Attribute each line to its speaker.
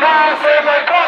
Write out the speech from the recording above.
Speaker 1: Now I my God.